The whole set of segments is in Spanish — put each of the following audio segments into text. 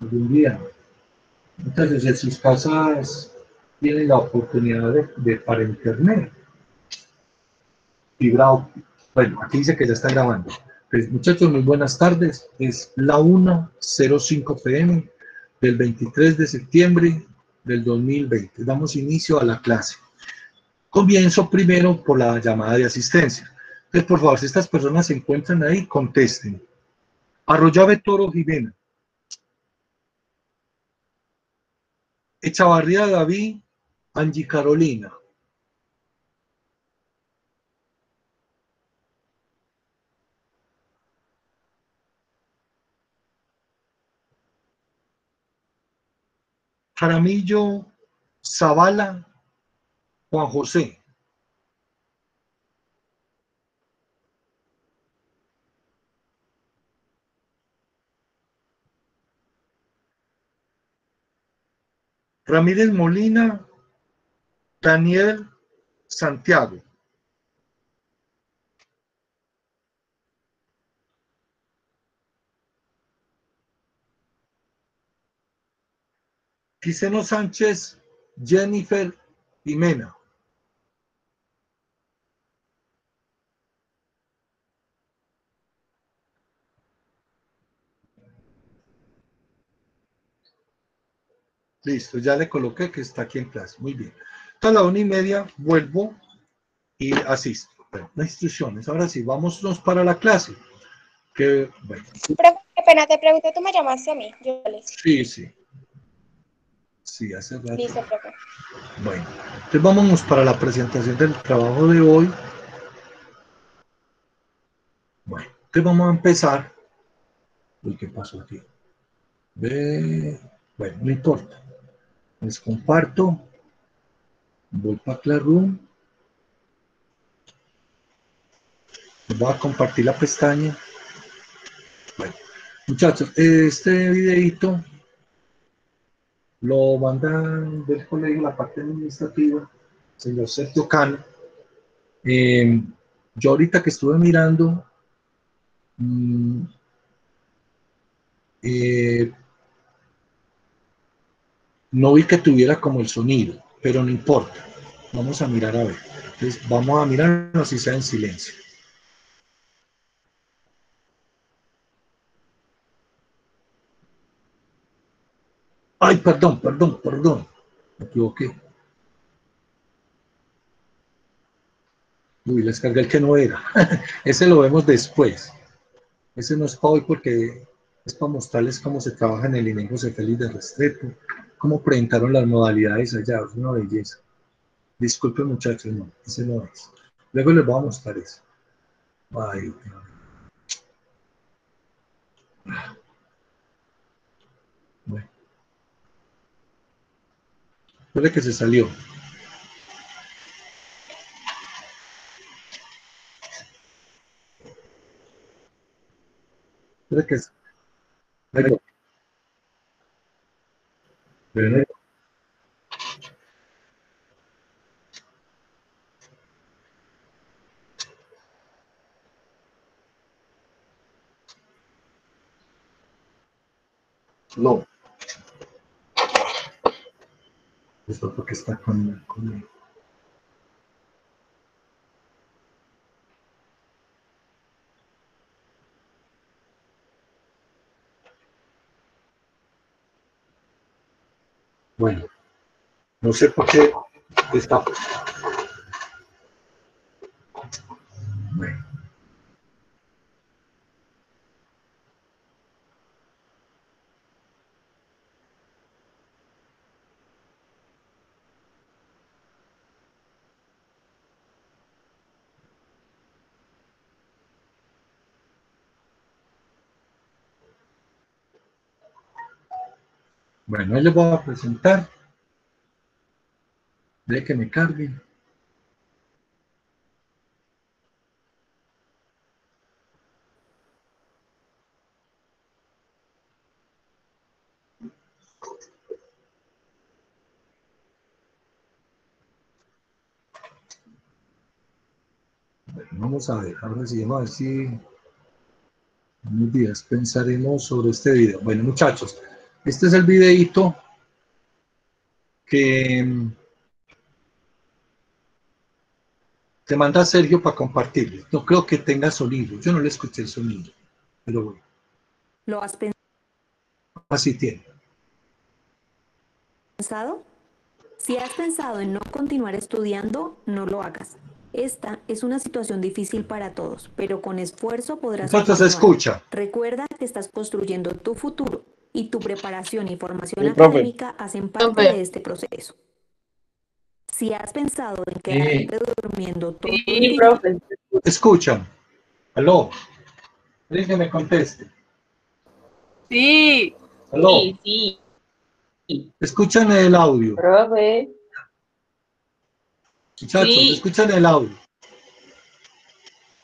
algún día. Entonces, en sus casas tienen la oportunidad de, para internet. Fibra Bueno, aquí dice que ya está grabando. Pues, muchachos, muy buenas tardes. Es la 1.05 pm del 23 de septiembre del 2020. Damos inicio a la clase. Comienzo primero por la llamada de asistencia. Entonces, por favor, si estas personas se encuentran ahí, contesten. Arroyave Toro Jimena. Echavarría David, Angie Carolina. Jaramillo Zavala, Juan José. Ramírez Molina, Daniel Santiago. Quiseno Sánchez, Jennifer Jimena. Listo, ya le coloqué que está aquí en clase. Muy bien. A la una y media vuelvo y asisto. Bueno, las instrucciones. Ahora sí, vámonos para la clase. Que, bueno. qué pena, te pregunté, tú me llamaste a mí. Yo Sí, sí. Sí, hace rato. Listo, profe. Bueno, entonces vámonos para la presentación del trabajo de hoy. Bueno, entonces vamos a empezar. Uy, ¿qué pasó aquí? Ve... Bueno, no importa. Les comparto. Voy para Classroom. Voy a compartir la pestaña. Bueno, muchachos, este videito lo mandan del colegio, la parte administrativa, señor Sergio Cano. Eh, yo ahorita que estuve mirando, mm, eh, no vi que tuviera como el sonido, pero no importa. Vamos a mirar a ver. Vamos a mirar si sea en silencio. Ay, perdón, perdón, perdón. Me equivoqué. Uy, les cargué el que no era. Ese lo vemos después. Ese no es para hoy porque es para mostrarles cómo se trabaja en el INEGO Feliz de Restrepo cómo presentaron las modalidades allá, es una belleza. Disculpen muchachos, no, ese no es. Luego les voy a mostrar eso. Ay, bueno. Puede que se salió. Puede que... No. Esto porque está con, con Bueno, no sé por qué está. Bueno. Bueno, hoy les voy a presentar. De que me carguen. Bueno, vamos a dejar de vamos a ver si unos días pensaremos sobre este video. Bueno, muchachos, Este es el videito que te manda Sergio para compartirlo. No creo que tenga sonido. Yo no le escuché el sonido, pero bueno. ¿Lo has Así tiene. pensado? Si has pensado en no continuar estudiando, no lo hagas. Esta es una situación difícil para todos, pero con esfuerzo podrás... Entonces escucha. Recuerda que estás construyendo tu futuro y tu preparación y formación académica hacen parte de este proceso. Si has pensado en quedarte durmiendo todo el día... Escucha. Aló. que me conteste. Sí. Aló. Sí, sí. Escuchan el audio. Profe. Muchachos, Sí. escuchan el audio.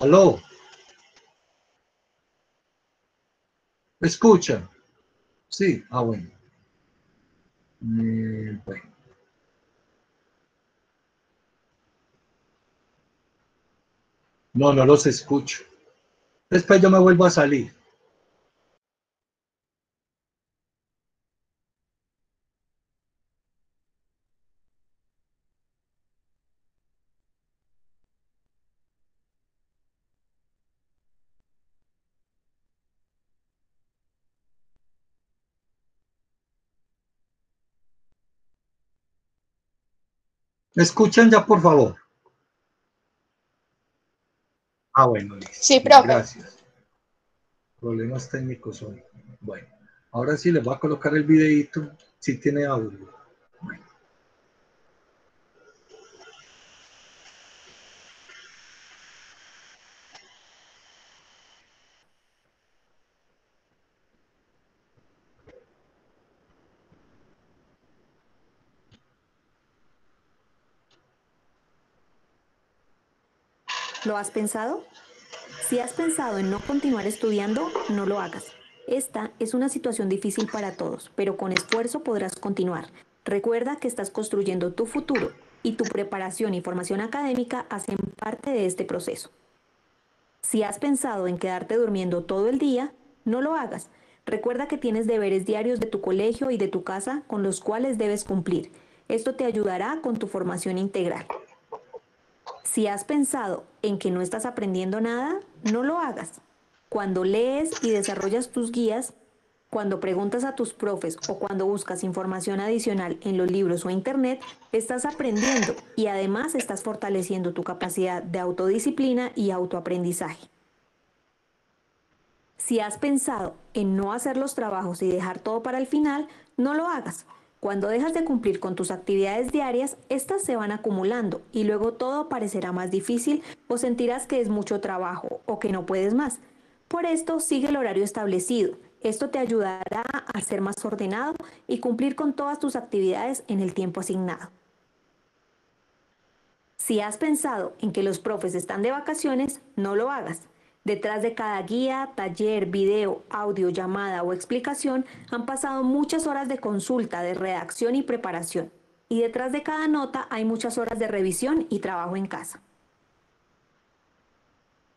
Aló. ¿Escuchan? Sí, ah, bueno. Mm, bueno. No, no los escucho. Después yo me vuelvo a salir. ¿Me escuchan ya, por favor? Ah, bueno, listo. Sí, profe. Gracias. Problemas técnicos hoy. Bueno, ahora sí les voy a colocar el videito. Si tiene audio. ¿Lo has pensado? Si has pensado en no continuar estudiando, no lo hagas. Esta es una situación difícil para todos, pero con esfuerzo podrás continuar. Recuerda que estás construyendo tu futuro y tu preparación y formación académica hacen parte de este proceso. Si has pensado en quedarte durmiendo todo el día, no lo hagas. Recuerda que tienes deberes diarios de tu colegio y de tu casa con los cuales debes cumplir. Esto te ayudará con tu formación integral. Si has pensado en que no estás aprendiendo nada, no lo hagas. Cuando lees y desarrollas tus guías, cuando preguntas a tus profes o cuando buscas información adicional en los libros o internet, estás aprendiendo y además estás fortaleciendo tu capacidad de autodisciplina y autoaprendizaje. Si has pensado en no hacer los trabajos y dejar todo para el final, no lo hagas. Cuando dejas de cumplir con tus actividades diarias, estas se van acumulando y luego todo parecerá más difícil o sentirás que es mucho trabajo o que no puedes más. Por esto, sigue el horario establecido. Esto te ayudará a ser más ordenado y cumplir con todas tus actividades en el tiempo asignado. Si has pensado en que los profes están de vacaciones, no lo hagas. Detrás de cada guía, taller, video, audio, llamada o explicación han pasado muchas horas de consulta, de redacción y preparación. Y detrás de cada nota hay muchas horas de revisión y trabajo en casa.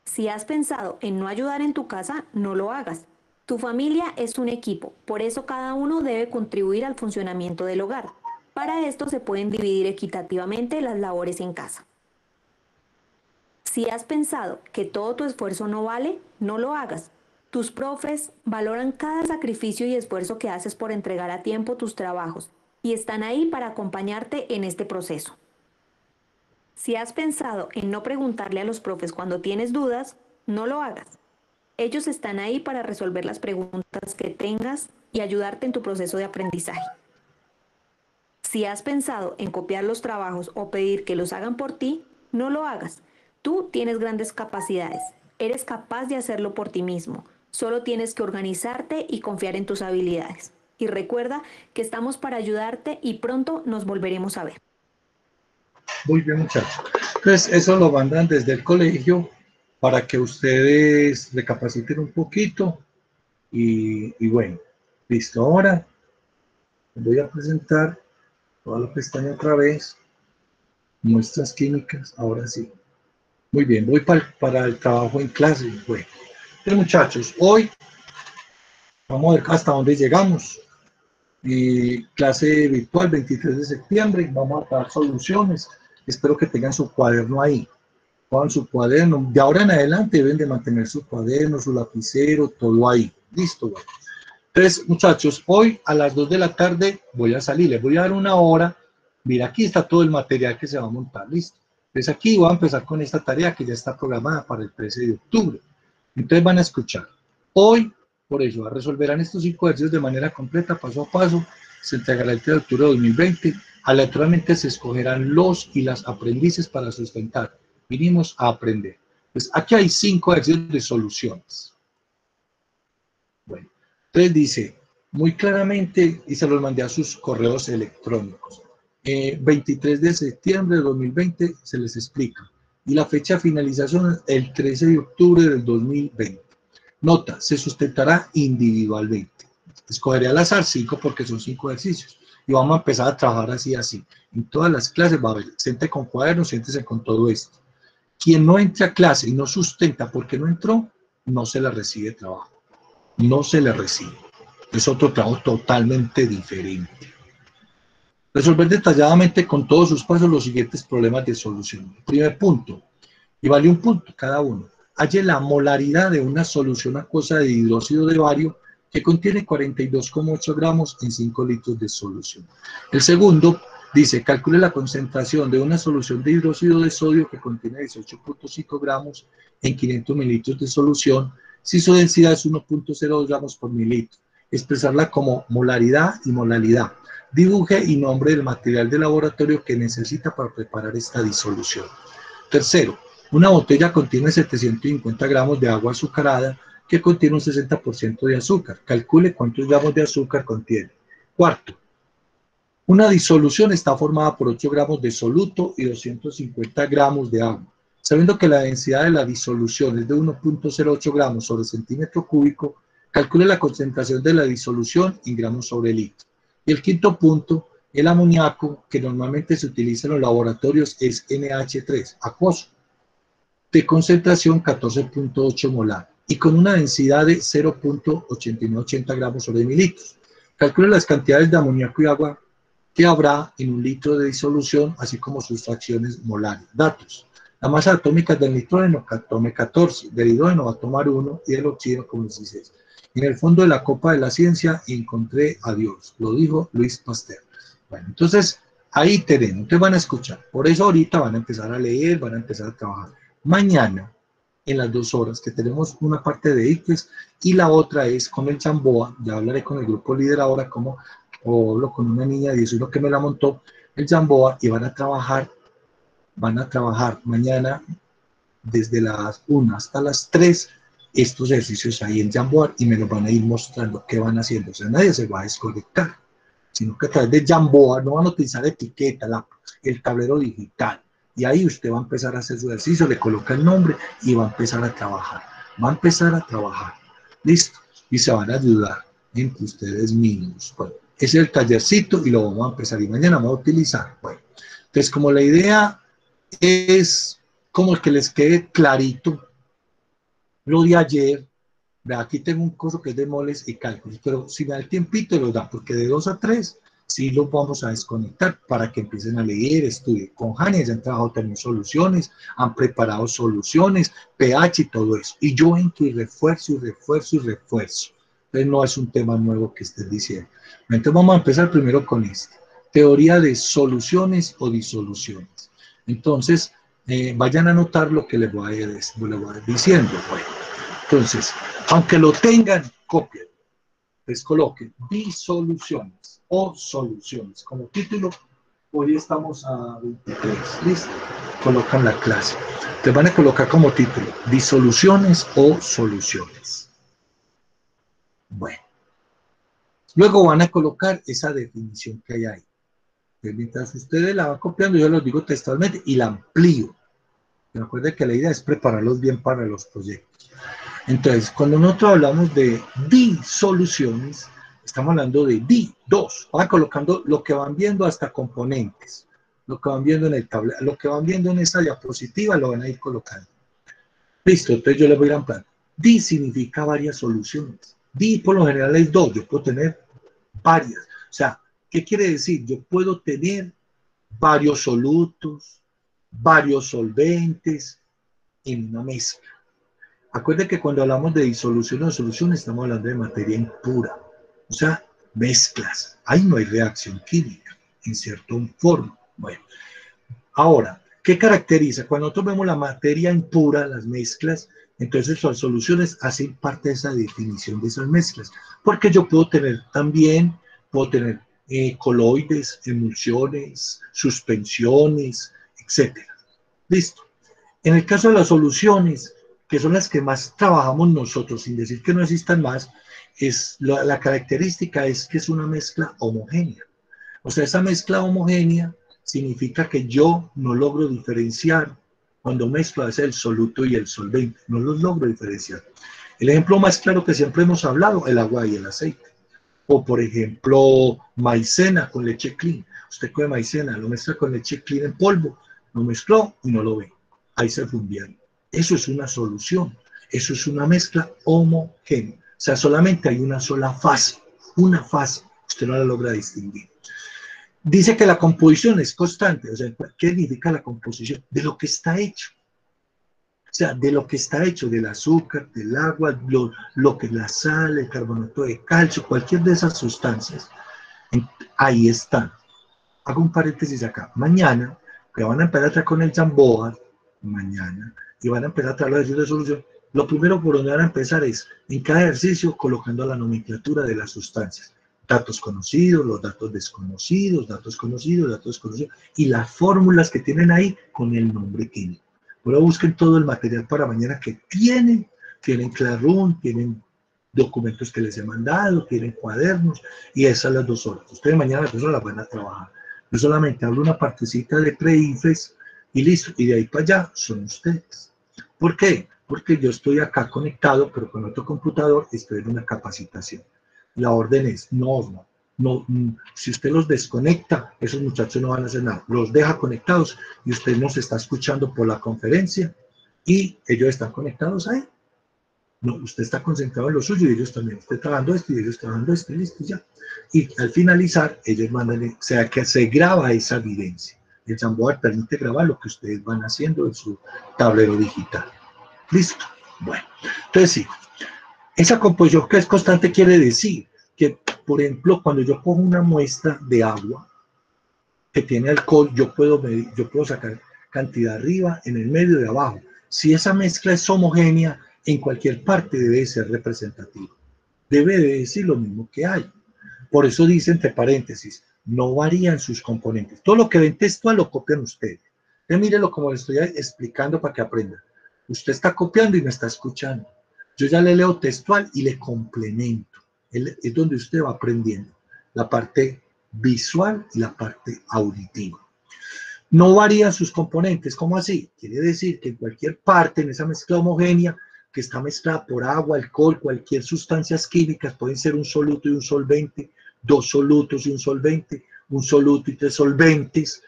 Si has pensado en no ayudar en tu casa, no lo hagas. Tu familia es un equipo, por eso cada uno debe contribuir al funcionamiento del hogar. Para esto se pueden dividir equitativamente las labores en casa. Si has pensado que todo tu esfuerzo no vale, no lo hagas. Tus profes valoran cada sacrificio y esfuerzo que haces por entregar a tiempo tus trabajos y están ahí para acompañarte en este proceso. Si has pensado en no preguntarle a los profes cuando tienes dudas, no lo hagas. Ellos están ahí para resolver las preguntas que tengas y ayudarte en tu proceso de aprendizaje. Si has pensado en copiar los trabajos o pedir que los hagan por ti, no lo hagas. Tú tienes grandes capacidades. Eres capaz de hacerlo por ti mismo. Solo tienes que organizarte y confiar en tus habilidades. Y recuerda que estamos para ayudarte y pronto nos volveremos a ver. Muy bien, muchachos. Entonces, eso lo mandan desde el colegio para que ustedes recapaciten un poquito. Y, y bueno, listo. Ahora voy a presentar toda la pestaña otra vez. Muestras químicas, ahora sí. Muy bien, voy para, el trabajo en clase. Bueno, entonces, muchachos, hoy vamos a ver hasta dónde llegamos. eh, clase virtual 23 de septiembre, vamos a dar soluciones. Espero que tengan su cuaderno ahí. Pongan su cuaderno. De ahora en adelante deben de mantener su cuaderno, su lapicero, todo ahí. Listo, bueno. Entonces, muchachos, hoy a las 2 de la tarde voy a salir. Les voy a dar una hora. Mira, aquí está todo el material que se va a montar. Listo. Entonces aquí voy a empezar con esta tarea que ya está programada para el 13 de octubre. Entonces van a escuchar. Hoy, por eso, resolverán estos cinco ejercicios de manera completa, paso a paso. Se entregará el 3 de octubre de 2020. Aleatoriamente se escogerán los y las aprendices para sustentar. Vinimos a aprender. Pues aquí hay cinco ejercicios de soluciones. Bueno, entonces dice muy claramente, y se los mandé a sus correos electrónicos. 23 eh, de septiembre de 2020 se les explica. Y la fecha de finalización es el 13 de octubre del 2020. Nota, se sustentará individualmente. Escogeré al azar cinco porque son cinco ejercicios. Y vamos a empezar a trabajar así, así. En todas las clases va a haber, siente con cuadernos, siéntese con todo esto. Quien no entra a clase y no sustenta porque no entró, no se le recibe trabajo. No se le recibe. Es otro trabajo totalmente diferente. Resolver detalladamente con todos sus pasos los siguientes problemas de solución. Primer punto, y vale un punto cada uno. Halle la molaridad de una solución acuosa de hidróxido de bario que contiene 42,8 gramos en 5 litros de solución. El segundo dice, calcule la concentración de una solución de hidróxido de sodio que contiene 18,5 gramos en 500 mililitros de solución si su densidad es 1.02 gramos por mililitro. Expresarla como molaridad y molalidad dibuje y nombre del material de laboratorio que necesita para preparar esta disolución. Tercero, una botella contiene 750 gramos de agua azucarada que contiene un 60% de azúcar. Calcule cuántos gramos de azúcar contiene. Cuarto, una disolución está formada por 8 gramos de soluto y 250 gramos de agua. Sabiendo que la densidad de la disolución es de 1.08 gramos sobre centímetro cúbico, calcule la concentración de la disolución en gramos sobre litro. Y el quinto punto, el amoníaco que normalmente se utiliza en los laboratorios es NH3, acuoso, de concentración 14.8 molar y con una densidad de 0.8980 gramos sobre mililitros. Calcule las cantidades de amoníaco y agua que habrá en un litro de disolución, así como sus fracciones molares. Datos. La masa atómica del nitrógeno tome 14, del hidrógeno va a tomar 1 y del oxígeno como 16. En el fondo de la copa de la ciencia encontré a Dios, lo dijo Luis Pasteur. Bueno, entonces ahí tenemos, ustedes van a escuchar. Por eso ahorita van a empezar a leer, van a empezar a trabajar. Mañana, en las dos horas, que tenemos una parte de ICFES y la otra es con el Chamboa, ya hablaré con el grupo líder ahora, como hablo con una niña de 18 que me la montó, el Chamboa, y van a trabajar, van a trabajar mañana desde las 1 hasta las 3 estos ejercicios ahí en Jamboard y me los van a ir mostrando qué van haciendo. O sea, nadie se va a desconectar, sino que a través de Jamboard no van a utilizar etiqueta, la, el tablero digital. Y ahí usted va a empezar a hacer su ejercicio, le coloca el nombre y va a empezar a trabajar. Va a empezar a trabajar. Listo. Y se van a ayudar entre ustedes mismos. Bueno, ese es el tallercito y lo vamos a empezar. Y mañana vamos a utilizar. Bueno, entonces como la idea es como que les quede clarito lo de ayer, aquí tengo un curso que es de moles y cálculos, pero si me da el tiempito lo da, porque de 2 a 3 sí lo vamos a desconectar para que empiecen a leer, estudien. Con Jani han trabajado también soluciones, han preparado soluciones, pH y todo eso. Y yo entro y refuerzo refuerzo y refuerzo. Entonces no es un tema nuevo que estés diciendo. Entonces vamos a empezar primero con esto. Teoría de soluciones o disoluciones. Entonces, eh, vayan a anotar lo que les voy a, les voy a ir diciendo. Bueno. Entonces, aunque lo tengan, copien. Les coloquen disoluciones o soluciones. Como título, hoy estamos a 23. ¿Listo? Colocan la clase. Te van a colocar como título disoluciones o soluciones. Bueno. Luego van a colocar esa definición que hay ahí. mientras ustedes la van copiando, yo lo digo textualmente y la amplío. Recuerden que la idea es prepararlos bien para los proyectos. Entonces, cuando nosotros hablamos de disoluciones, estamos hablando de di, dos. Van colocando lo que van viendo hasta componentes. Lo que van viendo en el tablero, lo que van viendo en esa diapositiva lo van a ir colocando. Listo, entonces yo les voy a ir plan. Di significa varias soluciones. Di por lo general es dos, yo puedo tener varias. O sea, ¿qué quiere decir? Yo puedo tener varios solutos, varios solventes en una mezcla. Acuerde que cuando hablamos de disolución o solución estamos hablando de materia impura, o sea, mezclas. Ahí no hay reacción química, en cierta forma. Bueno, ahora, ¿qué caracteriza? Cuando nosotros vemos la materia impura, las mezclas, entonces las soluciones hacen parte de esa definición de esas mezclas, porque yo puedo tener también, puedo tener eh, coloides, emulsiones, suspensiones, etc. Listo. En el caso de las soluciones, que son las que más trabajamos nosotros, sin decir que no existan más, es la, característica es que es una mezcla homogénea. O sea, esa mezcla homogénea significa que yo no logro diferenciar cuando mezclo es el soluto y el solvente, no los logro diferenciar. El ejemplo más claro que siempre hemos hablado, el agua y el aceite. O por ejemplo, maicena con leche clean. Usted coge maicena, lo mezcla con leche clean en polvo, lo mezcló y no lo ve. Ahí se fundieron. Eso es una solución. Eso es una mezcla homogénea. O sea, solamente hay una sola fase. Una fase. Usted no la logra distinguir. Dice que la composición es constante. O sea, ¿qué significa la composición? De lo que está hecho. O sea, de lo que está hecho, del azúcar, del agua, lo, lo que la sal, el carbonato de calcio, cualquier de esas sustancias. Ahí está. Hago un paréntesis acá. Mañana, que van a empezar con el Jamboa, mañana, y van a empezar a traer los ejercicios de solución, lo primero por donde van a empezar es en cada ejercicio colocando la nomenclatura de las sustancias datos conocidos, los datos desconocidos, datos conocidos, datos desconocidos, y las fórmulas que tienen ahí con el nombre químico. Ahora busquen todo el material para mañana que tienen, tienen Classroom, tienen documentos que les he mandado, tienen cuadernos, y esas las dos horas. Ustedes mañana las horas van a trabajar. Yo solamente hablo una partecita de pre-IFES y listo, y de ahí para allá son ustedes. ¿Por qué? Porque yo estoy acá conectado, pero con otro computador estoy en una capacitación. La orden es, no, no, mm, si usted los desconecta, esos muchachos no van a hacer nada. Los deja conectados y usted nos está escuchando por la conferencia y ellos están conectados ahí. No, usted está concentrado en lo suyo y ellos también. Usted está dando esto y ellos están dando esto y listo, ya. Y al finalizar, ellos mandan, o sea, que se graba esa evidencia. El Jamboard permite grabar lo que ustedes van haciendo en su tablero digital. Listo. Bueno, entonces sí, esa composición que es constante quiere decir que, por ejemplo, cuando yo cojo una muestra de agua que tiene alcohol, yo puedo, medir, yo puedo sacar cantidad arriba, en el medio y abajo. Si esa mezcla es homogénea, en cualquier parte debe ser representativa. Debe de decir lo mismo que hay. Por eso dice entre paréntesis, no varían sus componentes. Todo lo que ven textual lo copian ustedes. Entonces, mírelo como le estoy explicando para que aprenda. Usted está copiando y me está escuchando. Yo ya le leo textual y le complemento. Es donde usted va aprendiendo la parte visual y la parte auditiva. No varían sus componentes. ¿Cómo así? Quiere decir que en cualquier parte, en esa mezcla homogénea, que está mezclada por agua, alcohol, cualquier sustancias químicas, pueden ser un soluto y un solvente, dos solutos y un solvente, un soluto y tres solventes.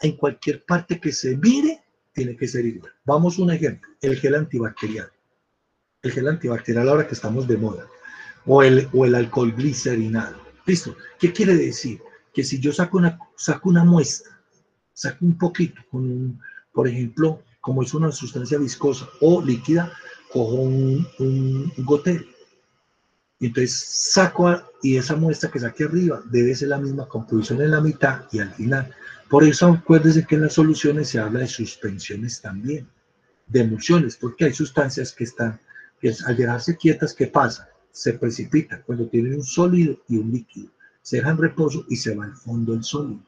En cualquier parte que se mire, tiene que ser igual. Vamos a un ejemplo, el gel antibacterial el gel antibacterial ahora que estamos de moda, o el, o el alcohol glicerinado. ¿Listo? ¿Qué quiere decir? Que si yo saco una, saco una muestra, saco un poquito, por ejemplo, como es una sustancia viscosa o líquida, cojo un, gotero. Entonces saco y esa muestra que saque arriba debe ser la misma composición en la mitad y al final. Por eso acuérdense que en las soluciones se habla de suspensiones también, de emulsiones, porque hay sustancias que están al dejarse quietas, ¿qué pasa? Se precipitan cuando tienen un sólido y un líquido. Se dejan reposo y se va al fondo el sólido.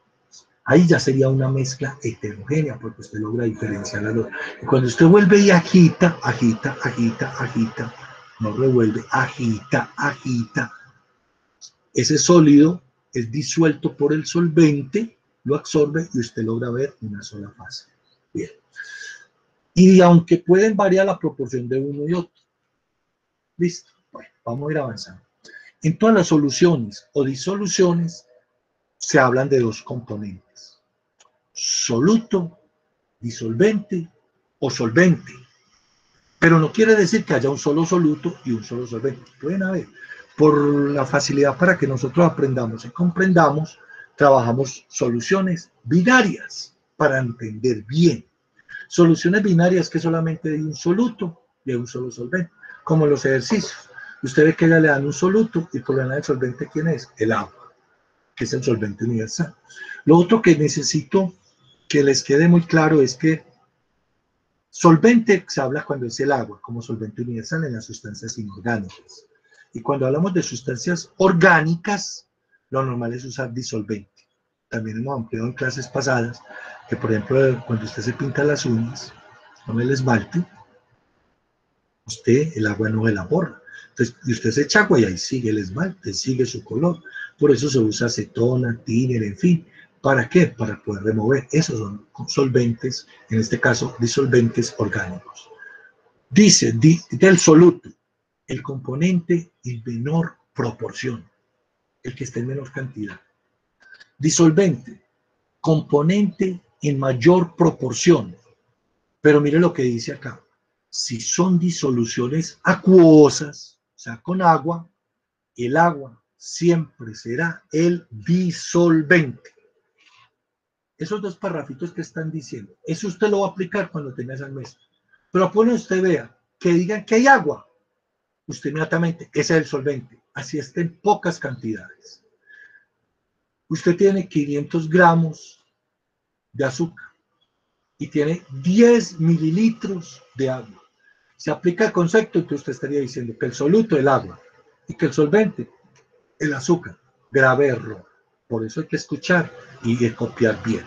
Ahí ya sería una mezcla heterogénea porque usted logra diferenciar las dos. Cuando usted vuelve y agita, agita, agita, agita, no revuelve, agita, agita, ese sólido es disuelto por el solvente, lo absorbe y usted logra ver una sola fase. Bien. Y aunque pueden variar la proporción de uno y otro, Listo. Bueno, vamos a ir avanzando. En todas las soluciones o disoluciones se hablan de dos componentes. Soluto, disolvente o solvente. Pero no quiere decir que haya un solo soluto y un solo solvente. Pueden haber. por la facilidad para que nosotros aprendamos y comprendamos, trabajamos soluciones binarias para entender bien. Soluciones binarias que solamente hay un soluto y hay un solo solvente, como los ejercicios. Usted ve que ya le dan un soluto y por la el solvente, ¿quién es? El agua, que es el solvente universal. Lo otro que necesito que les quede muy claro es que solvente se habla cuando es el agua, como solvente universal en las sustancias inorgánicas. Y cuando hablamos de sustancias orgánicas, lo normal es usar disolvente. También hemos ampliado en clases pasadas que, por ejemplo, cuando usted se pinta las uñas con el esmalte, usted el agua no elabora. Entonces, y usted se echa agua y ahí sigue el esmalte, sigue su color. Por eso se usa acetona, tiner, en fin. ¿Para qué? Para poder remover. Esos solventes, en este caso, disolventes orgánicos. Dice del soluto, el componente en menor proporción, el que esté en menor cantidad. Disolvente, componente en mayor proporción. Pero mire lo que dice acá. Si son disoluciones acuosas, o sea, con agua, el agua siempre será el disolvente. Esos dos parrafitos que están diciendo, eso usted lo va a aplicar cuando tenga esa mesa. Pero pone usted vea que digan que hay agua, usted inmediatamente, ese es el solvente, así está en pocas cantidades. Usted tiene 500 gramos de azúcar y tiene 10 mililitros de agua. Se aplica el concepto que usted estaría diciendo que el soluto, el agua, y que el solvente, el azúcar. Grave error. Por eso hay que escuchar y copiar bien.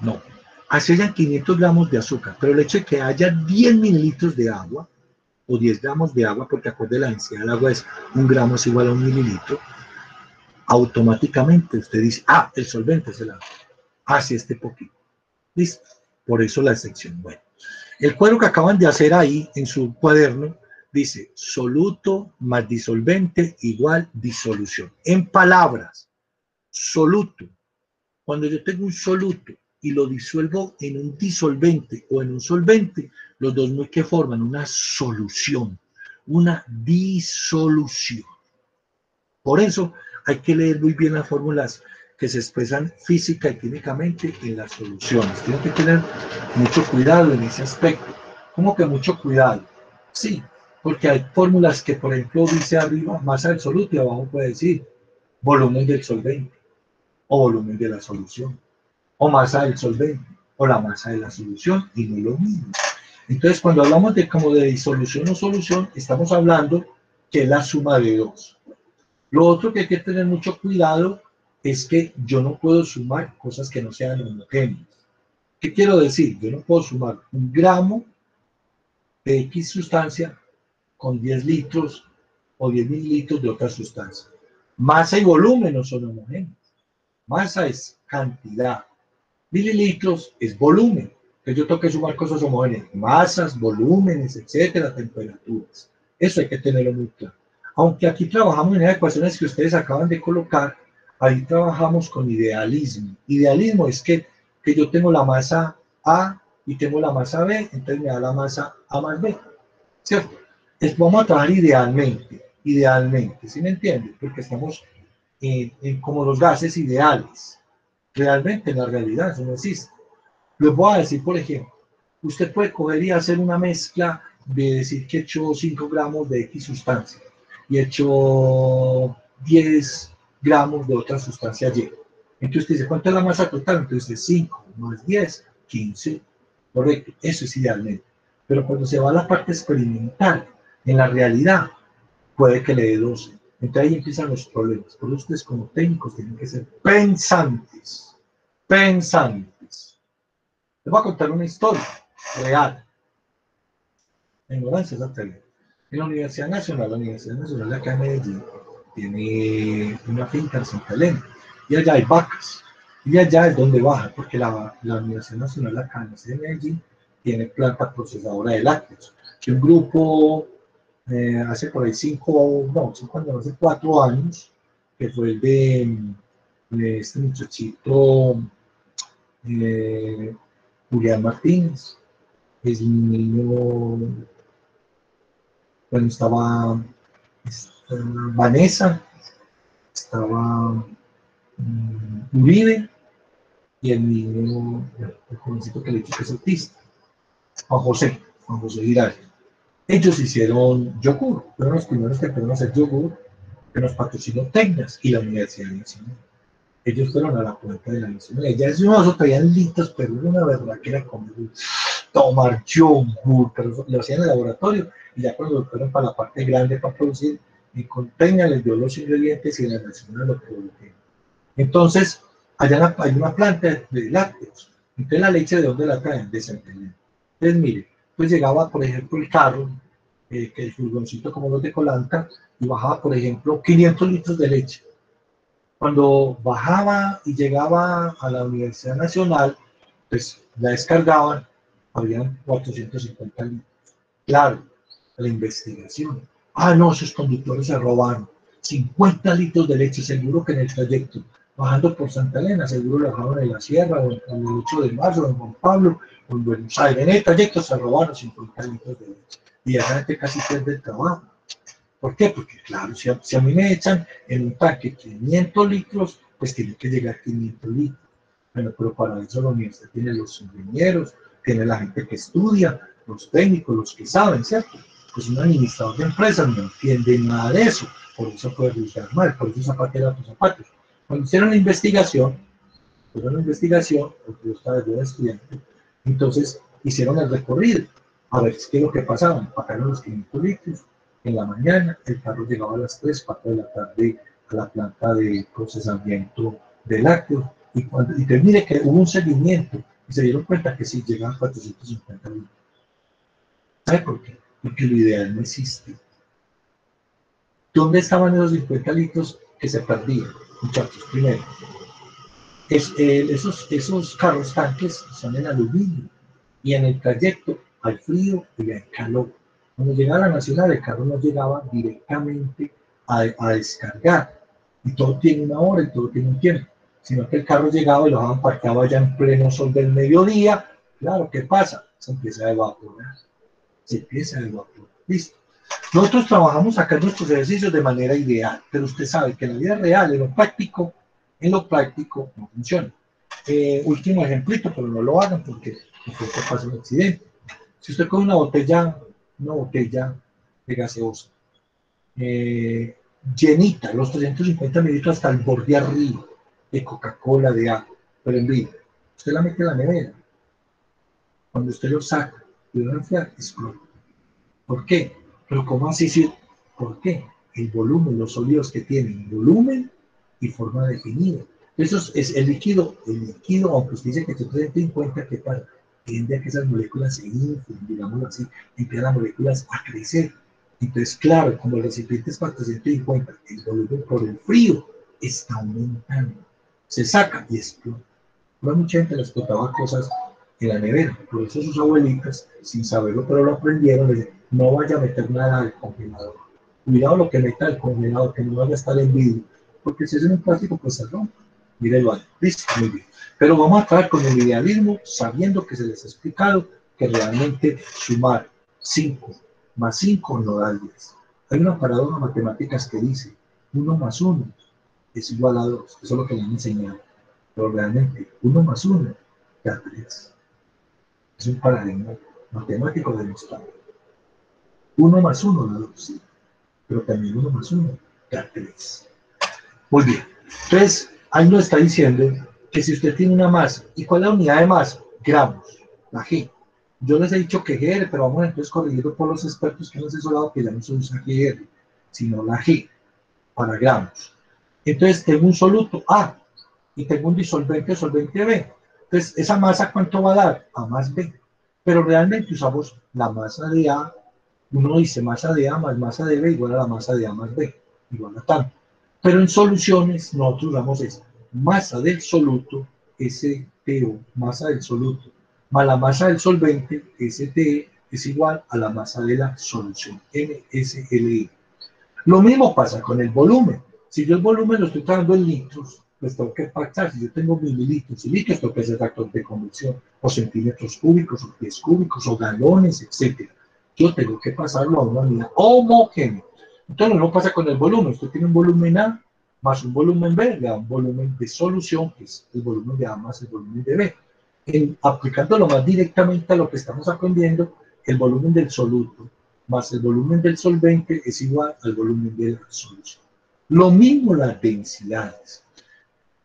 No. Así hayan 500 gramos de azúcar, pero el hecho de que haya 10 mililitros de agua, o 10 gramos de agua, porque acorde la densidad del agua es un gramo es igual a un mililitro, automáticamente usted dice, ah, el solvente es el agua. Así este poquito. Listo. Por eso la sección. Bueno, el cuadro que acaban de hacer ahí en su cuaderno dice soluto más disolvente igual disolución. En palabras, soluto. Cuando yo tengo un soluto y lo disuelvo en un disolvente o en un solvente, los dos muy que forman una solución, una disolución. Por eso hay que leer muy bien las fórmulas que se expresan física y químicamente en las soluciones. Tienen que tener mucho cuidado en ese aspecto. ¿Cómo que mucho cuidado? Sí, porque hay fórmulas que, por ejemplo, dice arriba masa del soluto y abajo puede decir volumen del solvente o volumen de la solución o masa del solvente o la masa de la solución y no lo mismo. Entonces, cuando hablamos de como de disolución o solución, estamos hablando que la suma de dos. Lo otro que hay que tener mucho cuidado es que yo no puedo sumar cosas que no sean homogéneas. ¿Qué quiero decir? Yo no puedo sumar un gramo de X sustancia con 10 litros o 10 mililitros de otra sustancia. Masa y volumen no son homogéneos. Masa es cantidad. Mililitros es volumen. Entonces yo tengo que sumar cosas homogéneas. Masas, volúmenes, etcétera, temperaturas. Eso hay que tenerlo muy claro. Aunque aquí trabajamos en las ecuaciones que ustedes acaban de colocar, ahí trabajamos con idealismo. Idealismo es que, que yo tengo la masa A y tengo la masa B, entonces me da la masa A más B. ¿Cierto? Es, vamos a trabajar idealmente, idealmente, ¿sí me entienden? Porque estamos en, como los gases ideales. Realmente en la realidad eso no existe. Les voy a decir, por ejemplo, usted puede coger y hacer una mezcla de decir que echó 5 gramos de X sustancia y echó 10 gramos de otra sustancia Y. Entonces usted dice, ¿cuánto es la masa total? Entonces dice 5 más 10, 15. Correcto, eso es idealmente. Pero cuando se va a la parte experimental, en la realidad, puede que le dé 12. Entonces ahí empiezan los problemas. Por eso ustedes como técnicos tienen que ser pensantes. Pensantes. Les voy a contar una historia real. La En la Universidad Nacional, la Universidad Nacional de acá en Medellín, tiene una finca en Santa Elena. Y allá hay vacas. Y allá es donde baja, porque la, la Universidad Nacional acá en Medellín tiene planta procesadora de lácteos. Que un grupo eh, hace por ahí cinco, no, cinco años, hace cuatro años, que fue el de, este muchachito eh, Julián Martínez. Es un niño, bueno, estaba Vanessa, estaba mm, Uribe y el niño, el jovencito que le dicho que es autista, Juan José, Juan José Giraldo. Ellos hicieron yogur, fueron los primeros que a hacer yogur, que nos patrocinó Tecnas y la Universidad Nacional. Ellos fueron a la puerta de la Nacional. Ya es unos traían litos, pero era una verdad que era como tomar yogur, pero lo hacían en el laboratorio y ya cuando lo fueron para la parte grande para producir, y con Tecnas les dio los ingredientes y la Nacional lo produjeron. Entonces, allá hay una planta de lácteos. Entonces, la leche, ¿de dónde la traen? De Santander. Entonces, mire, pues llegaba, por ejemplo, el carro, eh, que el furgoncito como los de Colanta, y bajaba, por ejemplo, 500 litros de leche. Cuando bajaba y llegaba a la Universidad Nacional, pues la descargaban, habían 450 litros. Claro, la investigación. Ah, no, esos conductores se robaron 50 litros de leche, seguro que en el trayecto, bajando por Santa Elena, seguro lo dejaron en la sierra, o en el 8 de marzo, en Juan Pablo, o en Buenos Aires. En el trayecto se robaron 50 litros de leche. Y la gente casi pierde el trabajo. ¿Por qué? Porque claro, si a, si a, mí me echan en un tanque 500 litros, pues tiene que llegar 500 litros. Bueno, pero para eso la universidad tiene los ingenieros, tiene la gente que estudia, los técnicos, los que saben, ¿cierto? Pues un administrador de empresas no entiende nada de eso, por eso puede juzgar mal, por eso zapatera tus zapatos. Cuando hicieron la investigación, hicieron la investigación, porque yo estaba yo estudiante, entonces hicieron el recorrido, a ver qué es lo que pasaba, pagaron los 500 litros, en la mañana, el carro llegaba a las 3, 4 de la tarde a la planta de procesamiento de lácteos, y, cuando, y te mire que hubo un seguimiento, y se dieron cuenta que sí, llegaban 450 litros. ¿Sabe por qué? Porque lo ideal no existe. ¿Dónde estaban esos 50 litros que se perdían? Muchachos, primero, eh, esos, esos carros tanques son en aluminio, y en el trayecto hay frío y hay calor. Cuando llegaba a la Nacional, el carro no llegaba directamente a, a, descargar. Y todo tiene una hora y todo tiene un tiempo. Sino que el carro llegaba y lo dejaban parqueado allá en pleno sol del mediodía. Claro, ¿qué pasa? Se empieza a evaporar. Se empieza a evaporar. Listo. Nosotros trabajamos acá nuestros ejercicios de manera ideal, pero usted sabe que en la vida real, en lo práctico, en lo práctico no funciona. Eh, último ejemplito, pero no lo hagan porque después pasa un accidente. Si usted coge una botella una botella de gaseosa eh, llenita, los 350 mililitros hasta el borde arriba de Coca-Cola, de agua, pero en vivo. Usted la mete en la nevera. Cuando usted lo saca y lo enfriar, explota. ¿Por qué? Pero ¿cómo así? Sí? ¿Por qué? El volumen, los sólidos que tienen volumen y forma definida. Eso es, es el líquido, el líquido, aunque usted dice que 350, ¿qué pasa? tiende a que esas moléculas se inflen, digámoslo así, empiezan las moléculas a crecer. Entonces, claro, como el recipiente es 450, el volumen por el frío está aumentando. Se saca y explota. No mucha gente le explotaba cosas en la nevera. Por eso sus abuelitas, sin saberlo, pero lo aprendieron, le dicen, no vaya a meter nada al congelador. Cuidado lo que meta al congelador, que no vaya a estar en vidrio. Porque si es en un plástico, pues se rompe. Mírelo ahí. Listo, muy bien. Pero vamos a acabar con el idealismo sabiendo que se les ha explicado que realmente sumar 5 más 5 no da 10. Hay una paradoja matemáticas que dice 1 más 1 es igual a 2. Eso es lo que le han enseñado. Pero realmente 1 más 1 da 3. Es un paradigma matemático demostrado. 1 más 1 da 2, sí. Pero también 1 más 1 da 3. Muy bien. Entonces, ahí nos está diciendo que si usted tiene una masa, ¿y cuál es la unidad de masa? Gramos, la G. Yo les he dicho que GR, pero vamos entonces corregido por los expertos que han asesorado que ya no se usa GR, sino la G, para gramos. Entonces tengo un soluto A y tengo un disolvente, solvente B. Entonces, ¿esa masa cuánto va a dar? A más B. Pero realmente usamos la masa de A, uno dice masa de A más masa de B igual a la masa de A más B, igual a tanto. Pero en soluciones nosotros usamos esta masa del soluto, STO, masa del soluto, más la masa del solvente, STE, es igual a la masa de la solución, MSLE. Lo mismo pasa con el volumen. Si yo el volumen lo estoy tratando en litros, pues tengo que pactar. Si yo tengo mililitros y litros, tengo que hacer factor de conversión, o centímetros cúbicos, o pies cúbicos, o galones, etc. Yo tengo que pasarlo a una unidad homogénea. Entonces, lo pasa con el volumen. Usted tiene un volumen A más un volumen B, le da un volumen de solución, que es el volumen de A más el volumen de B. En, aplicándolo más directamente a lo que estamos aprendiendo, el volumen del soluto más el volumen del solvente es igual al volumen de la solución. Lo mismo las densidades.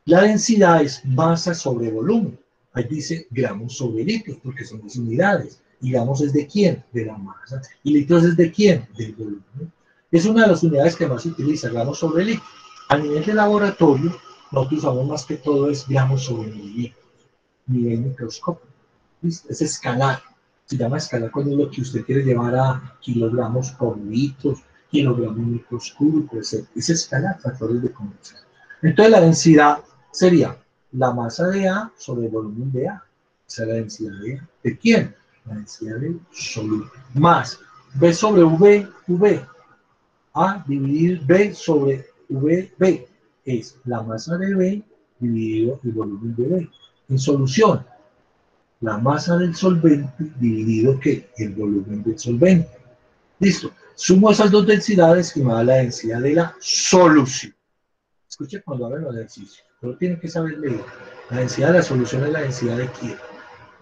La densidad es masa sobre volumen. Ahí dice gramos sobre litros, porque son las unidades. Y gramos es de quién? De la masa. ¿Y litros es de quién? Del volumen. Es una de las unidades que más se utiliza, gramos sobre litros. A nivel de laboratorio, nosotros usamos más que todo es gramos sobre mililitros, nivel microscópico. Es escalar. Se llama escalar cuando es lo que usted quiere llevar a kilogramos por litros, kilogramos metros cúbicos, es escalar factores de conversión. Entonces la densidad sería la masa de A sobre el volumen de A. Esa es la densidad de A. ¿De quién? La densidad del soluto. Más B sobre V, V. A dividir B sobre VB es la masa de B dividido el volumen de B. En solución, la masa del solvente dividido ¿qué? el volumen del solvente. Listo. Sumo esas dos densidades y me da la densidad de la solución. Escuche cuando hablo los ejercicios. Pero tiene que saber leer. La densidad de la solución es la densidad de quién?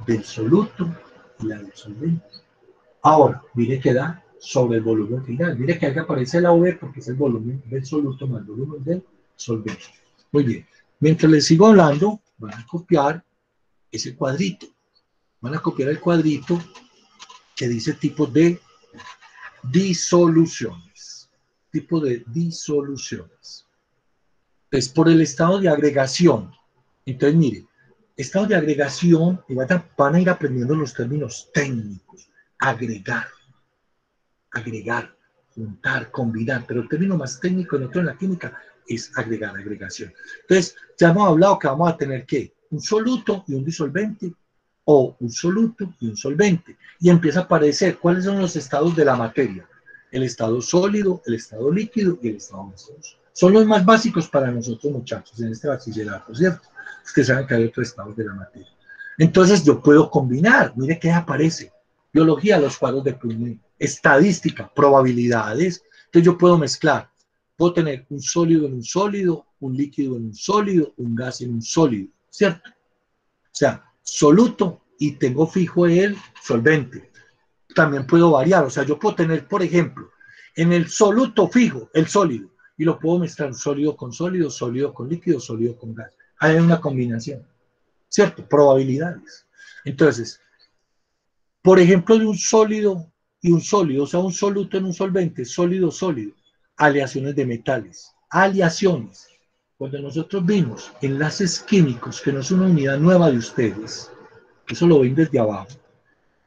Del soluto la del solvente. Ahora, mire que da sobre el volumen final. Mire que acá aparece la V porque es el volumen del soluto más el volumen del solvente. Muy bien. Mientras les sigo hablando, van a copiar ese cuadrito. Van a copiar el cuadrito que dice tipo de disoluciones. Tipo de disoluciones. Es por el estado de agregación. Entonces, mire, estado de agregación, y van a ir aprendiendo los términos técnicos. Agregar agregar, juntar, combinar, pero el término más técnico en la química es agregar, agregación. Entonces, ya hemos hablado que vamos a tener que un soluto y un disolvente, o un soluto y un solvente. Y empieza a aparecer cuáles son los estados de la materia. El estado sólido, el estado líquido y el estado gaseoso. Son los más básicos para nosotros muchachos en este bachillerato, ¿cierto? Ustedes saben que hay otros estados de la materia. Entonces yo puedo combinar, mire qué aparece. Biología, los cuadros de Pulmón estadística, probabilidades. Entonces yo puedo mezclar, puedo tener un sólido en un sólido, un líquido en un sólido, un gas en un sólido, ¿cierto? O sea, soluto y tengo fijo el solvente. También puedo variar, o sea, yo puedo tener, por ejemplo, en el soluto fijo, el sólido, y lo puedo mezclar sólido con sólido, sólido con líquido, sólido con gas. Hay una combinación, ¿cierto? Probabilidades. Entonces, por ejemplo, de un sólido y un sólido, o sea, un soluto en un solvente, sólido, sólido. Aleaciones de metales, aleaciones. Cuando nosotros vimos enlaces químicos, que no es una unidad nueva de ustedes, eso lo ven desde abajo,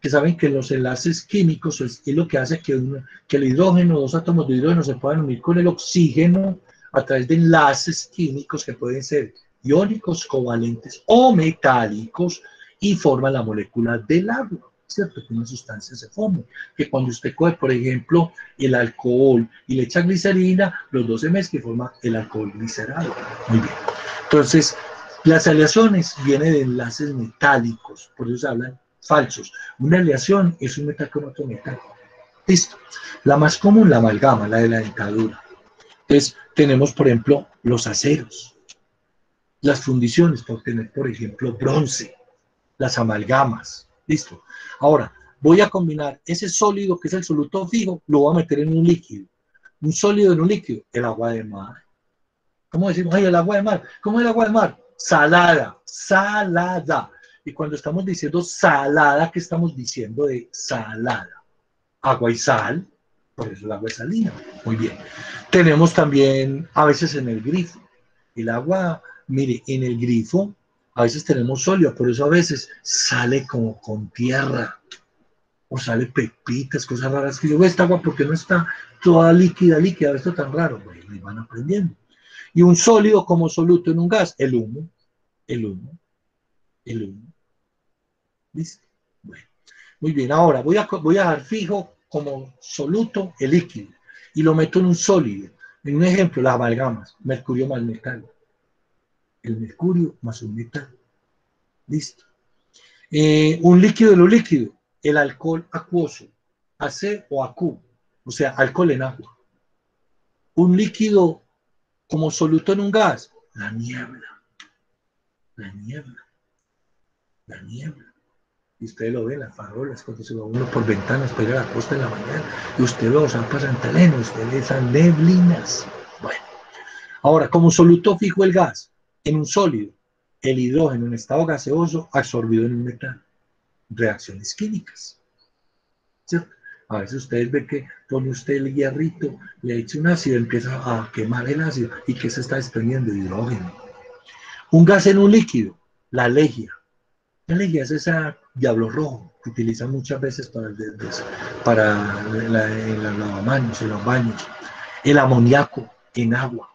que saben que los enlaces químicos es, lo que hace que, que el hidrógeno, dos átomos de hidrógeno se puedan unir con el oxígeno a través de enlaces químicos que pueden ser iónicos, covalentes o metálicos y forman la molécula del agua. ¿cierto? Que una sustancia se forme. Que cuando usted coge, por ejemplo, el alcohol y le echa glicerina, los dos se mezclan y forma el alcohol glicerado. Muy bien. Entonces, las aleaciones vienen de enlaces metálicos, por eso se hablan falsos. Una aleación es un metal con otro metal. Listo. La más común, la amalgama, la de la dentadura. Entonces, tenemos, por ejemplo, los aceros, las fundiciones, por tener, por ejemplo, bronce, las amalgamas, Listo. Ahora, voy a combinar ese sólido que es el soluto fijo, lo voy a meter en un líquido. Un sólido en un líquido, el agua de mar. ¿Cómo decimos? Ay, el agua de mar. ¿Cómo es el agua de mar? Salada, salada. Y cuando estamos diciendo salada, ¿qué estamos diciendo de salada? Agua y sal, por eso el agua es salina. Muy bien. Tenemos también a veces en el grifo. El agua, mire, en el grifo a veces tenemos sólido, por eso a veces sale como con tierra, o sale pepitas, cosas raras que yo veo esta agua porque no está toda líquida, líquida, esto tan raro, y van aprendiendo. Y un sólido como soluto en un gas, el humo, el humo, el humo. ¿Listo? Bueno, muy bien, ahora voy a, voy a dar fijo como soluto el líquido y lo meto en un sólido. En un ejemplo, las amalgamas, mercurio más metal el mercurio más un metal. Listo. Eh, un líquido de lo líquido, el alcohol acuoso, AC o AQ, o sea, alcohol en agua. un líquido como soluto en un gas? La niebla. La niebla. La niebla. Y usted lo ve las farolas, cuando se va uno por ventanas, pega la costa en la mañana, y usted ve los zampas Santa usted ve esas neblinas. Bueno, ahora, como soluto fijo el gas en un sólido, el hidrógeno en estado gaseoso absorbido en un metano. Reacciones químicas. ¿Cierto? A veces ustedes ven que pone usted el hierrito, le echa un ácido, empieza a quemar el ácido y que se está desprendiendo hidrógeno. Un gas en un líquido, la legia. La legia es ese diablo rojo que utilizan muchas veces para, el, para la, los lavamanos, en los baños. El amoníaco en agua.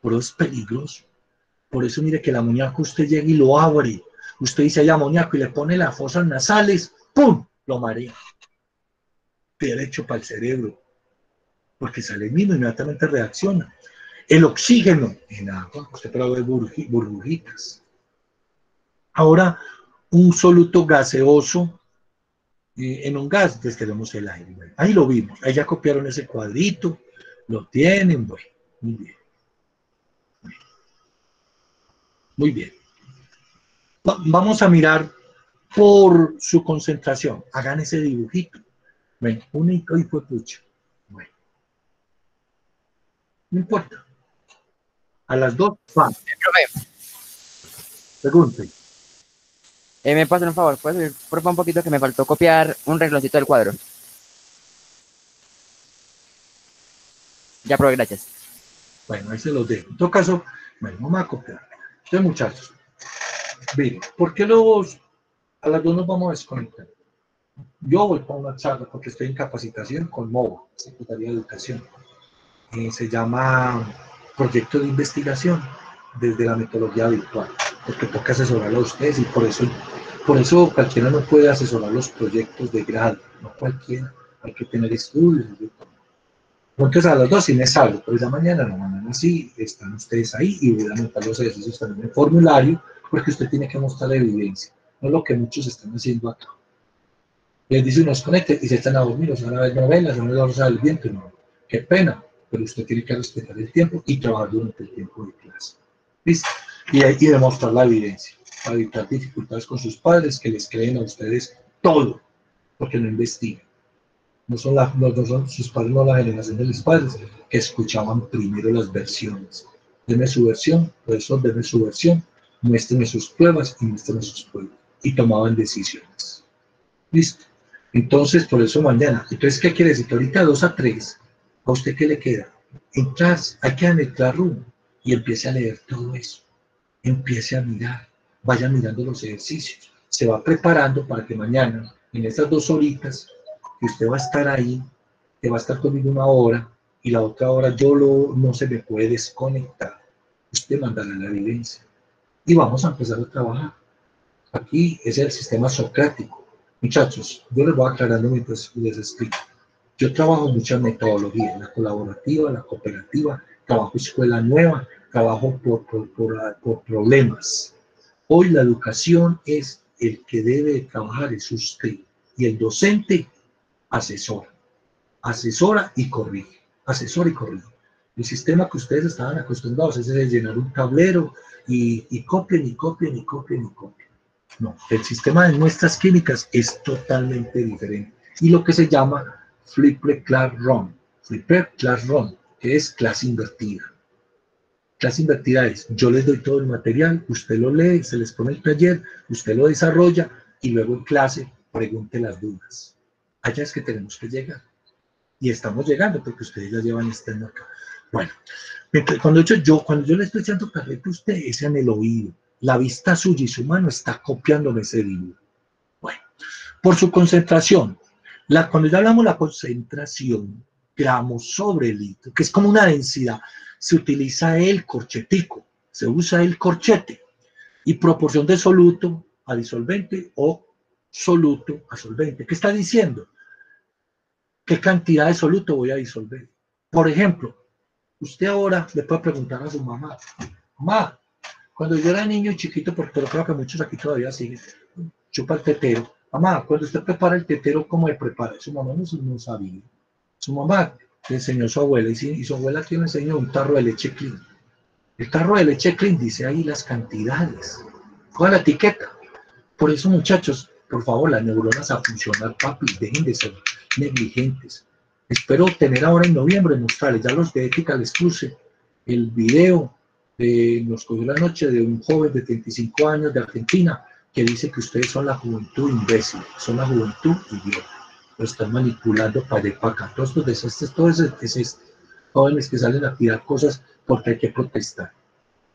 Pero es peligroso. Por eso mire que el amoníaco usted llega y lo abre. Usted dice hay amoníaco y le pone las fosas nasales, ¡pum! Lo marea derecho para el cerebro, porque sale mismo inmediatamente reacciona. El oxígeno en agua, usted puede ver burbujitas. Ahora, un soluto gaseoso eh, en un gas, entonces tenemos el aire. ahí lo vimos, ahí ya copiaron ese cuadrito, lo tienen, bueno, muy bien. Muy bien. vamos a mirar por su concentración. Hagan ese dibujito. Bueno, único y fue pucho. Bueno. No importa. A las dos, va. Pregunte. Eh, me pasan un favor, ¿puedes por un poquito que me faltó copiar un rengloncito del cuadro? Ya probé, gracias. Bueno, ahí se los dejo. En todo caso, bueno, vamos a copiar. Entonces, muchachos, miren, ¿por qué los, a las dos nos vamos a desconectar? yo voy para una charla porque estoy en capacitación con MOVA, Secretaría de Educación. Eh, se llama Proyecto de Investigación desde la metodología virtual, porque toca asesorarlo a ustedes y por eso, por eso cualquiera no puede asesorar los proyectos de grado, no cualquiera, hay que tener estudios. Entonces a las dos sí me salgo, pero esa mañana no mandan así, están ustedes ahí y voy a anotar los ejercicios también en formulario, porque usted tiene que mostrar la evidencia, no lo que muchos están haciendo acá les dice unos conecte y se están a dormir, o se van a ver novelas, van a usar el viento, no. Qué pena, pero usted tiene que respetar el tiempo y trabajar durante el tiempo de clase. ¿Listo? Y, demostrar la evidencia, para evitar dificultades con sus padres que les creen a ustedes todo, porque no investigan. No son, la, no, son sus padres, no la generación de los padres, que escuchaban primero las versiones. Deme su versión, profesor, deme su versión, muéstreme sus pruebas y muéstreme sus pruebas. Y tomaban decisiones. ¿Listo? Entonces, por eso mañana. Entonces, ¿qué quiere decir? Que ahorita 2 a 3, ¿a usted qué le queda? Entrar, hay que en el Classroom y empiece a leer todo eso. Empiece a mirar, vaya mirando los ejercicios. Se va preparando para que mañana, en estas dos horitas, usted va a estar ahí, que va a estar conmigo una hora y la otra hora yo lo, no se me puede desconectar. Usted mandará la evidencia. Y vamos a empezar a trabajar. Aquí es el sistema socrático Muchachos, yo les voy aclarando mientras les explico. Yo trabajo muchas metodologías, la colaborativa, la cooperativa, trabajo escuela nueva, trabajo por, por, problemas. Hoy la educación es el que debe trabajar, es usted. Y el docente asesora. Asesora y corrige. Asesora y corrige. El sistema que ustedes estaban acostumbrados es de llenar un tablero y, y copien y copien y copien y copien. No, el sistema de muestras químicas es totalmente diferente. Y lo que se llama Flipper Classroom, Flipper Classroom, que es clase invertida. Clase invertida es, yo les doy todo el material, usted lo lee, se les pone el taller, usted lo desarrolla y luego en clase pregunte las dudas. Allá es que tenemos que llegar. Y estamos llegando porque ustedes ya llevan estando acá. Bueno, cuando yo, yo, cuando yo le estoy echando carrete a usted, es en el oído la vista suya y su mano está copiándome ese libro. Bueno, por su concentración. La, cuando ya hablamos de la concentración, gramos sobre litro, que es como una densidad, se utiliza el corchetico, se usa el corchete y proporción de soluto a disolvente o soluto a solvente. ¿Qué está diciendo? ¿Qué cantidad de soluto voy a disolver? Por ejemplo, usted ahora le puede preguntar a su mamá, mamá, cuando yo era niño chiquito, porque creo que muchos aquí todavía siguen, chupa el tetero. Mamá, cuando usted prepara el tetero, ¿cómo le prepara? Su mamá no, sabía. Su mamá, le enseñó su abuela y, si- su abuela que le enseñó un tarro de leche clean. El tarro de leche clean dice ahí las cantidades, toda la etiqueta. Por eso, muchachos, por favor, las neuronas a funcionar, papi, dejen de ser negligentes. Espero tener ahora en noviembre mostrarles, ya los de ética les puse el video de Nos cogió la noche de un joven de 35 años de Argentina que dice que ustedes son la juventud imbécil, son la juventud idiota. Lo están manipulando para y para. Todos estos desastres, todo ese, es este. Jóvenes que salen a tirar cosas porque hay que protestar.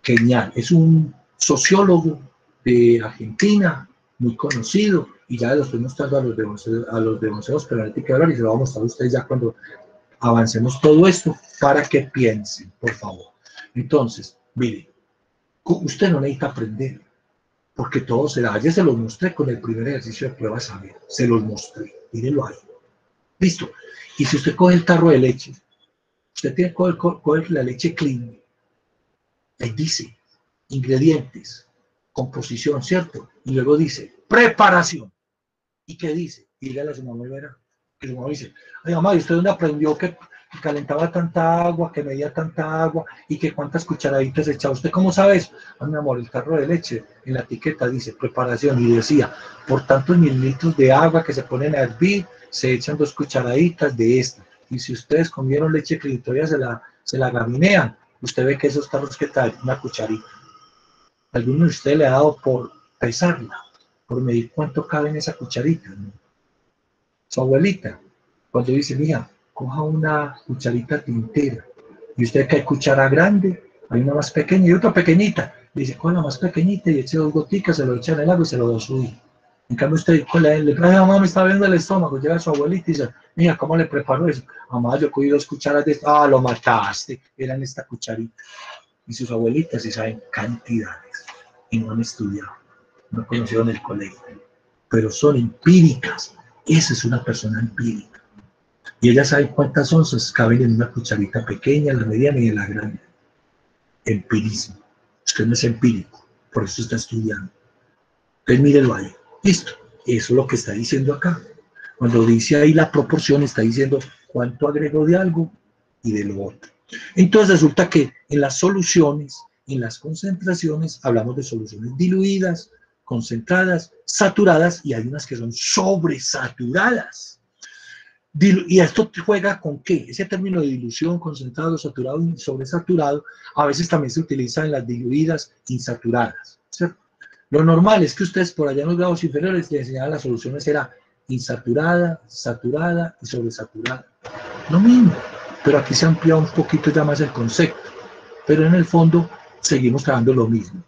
Genial. Es un sociólogo de Argentina, muy conocido, y ya lo estoy mostrando a los de, once- a los de Onceos Penalítica de Valor y se lo vamos a mostrar a ustedes ya cuando avancemos todo esto para que piensen, por favor. Entonces, mire, usted no necesita aprender, porque todo se da. Ayer se los mostré con el primer ejercicio de prueba saber, se los mostré, mírenlo ahí. Listo. Y si usted coge el tarro de leche, usted tiene que coger, co- coger la leche clean, ahí dice ingredientes, composición, ¿cierto? Y luego dice preparación. ¿Y qué dice? Y dígale a mamá y verá. Que su mamá dice, ay mamá, ¿y usted dónde aprendió que, calentaba tanta agua, que medía tanta agua y que cuántas cucharaditas echaba? ¿Usted cómo sabe eso? Ah, mi amor, el tarro de leche en la etiqueta dice preparación y decía, por tantos mililitros de agua que se ponen a hervir, se echan dos cucharaditas de esta. Y si ustedes comieron leche todavía se la, se la gaminean, usted ve que esos tarros que traen una cucharita. Alguno de ustedes le ha dado por pesarla, por medir cuánto cabe en esa cucharita. Su abuelita, cuando dice, mira, coja una cucharita tintera, y usted que hay cuchara grande, hay una más pequeña y otra pequeñita, dice, coja la más pequeñita y eche dos goticas, se lo echa en el agua y se lo hijo. En cambio, usted con la, le dice, mamá, me está viendo el estómago, llega su abuelita y dice, mira, ¿cómo le preparó eso? Mamá, yo cogí dos cucharas de esto, ah, lo mataste, eran esta cucharita. Y sus abuelitas sí saben cantidades y no han estudiado, no conocieron el colegio, pero son empíricas. Esa es una persona empírica. Y ella sabe cuántas onzas caben en una cucharita pequeña, la mediana y en la grande. Empirismo. Usted no es empírico, por eso está estudiando. Entonces mírelo ahí. Listo. Eso es lo que está diciendo acá. Cuando dice ahí la proporción, está diciendo cuánto agregó de algo y de lo otro. Entonces resulta que en las soluciones, en las concentraciones, hablamos de soluciones diluidas, concentradas, saturadas y hay unas que son sobresaturadas. Y esto juega con qué? Ese término de dilución, concentrado, saturado y sobresaturado, a veces también se utiliza en las diluidas insaturadas. ¿cierto? Lo normal es que ustedes por allá en los grados inferiores les enseñaban las soluciones era insaturada, saturada y sobresaturada. Lo mismo, pero aquí se amplía un poquito ya más el concepto. Pero en el fondo seguimos trabajando lo mismo.